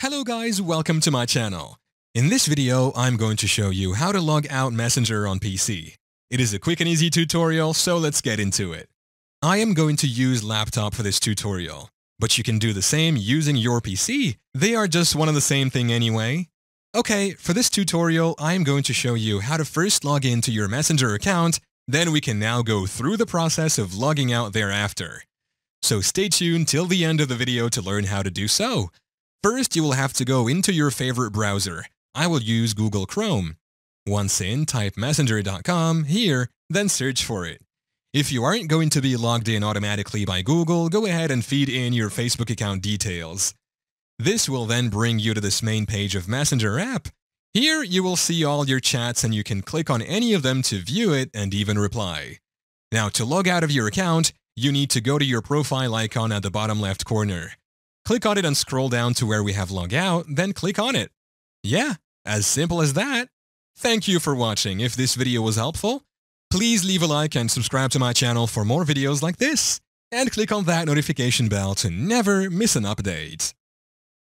Hello guys, welcome to my channel. In this video, I'm going to show you how to log out Messenger on PC. It is a quick and easy tutorial, so let's get into it. I am going to use laptop for this tutorial, but you can do the same using your PC. They are just one and the same thing anyway. Okay, for this tutorial, I am going to show you how to first log into your Messenger account, then we can now go through the process of logging out thereafter. So stay tuned till the end of the video to learn how to do so. First, you will have to go into your favorite browser. I will use Google Chrome. Once in, type messenger.com here, then search for it. If you aren't going to be logged in automatically by Google, go ahead and feed in your Facebook account details. This will then bring you to this main page of Messenger app. Here, you will see all your chats and you can click on any of them to view it and even reply. Now, to log out of your account, you need to go to your profile icon at the bottom left corner. Click on it and scroll down to where we have log out, then click on it. Yeah, as simple as that. Thank you for watching. If this video was helpful, please leave a like and subscribe to my channel for more videos like this. And click on that notification bell to never miss an update.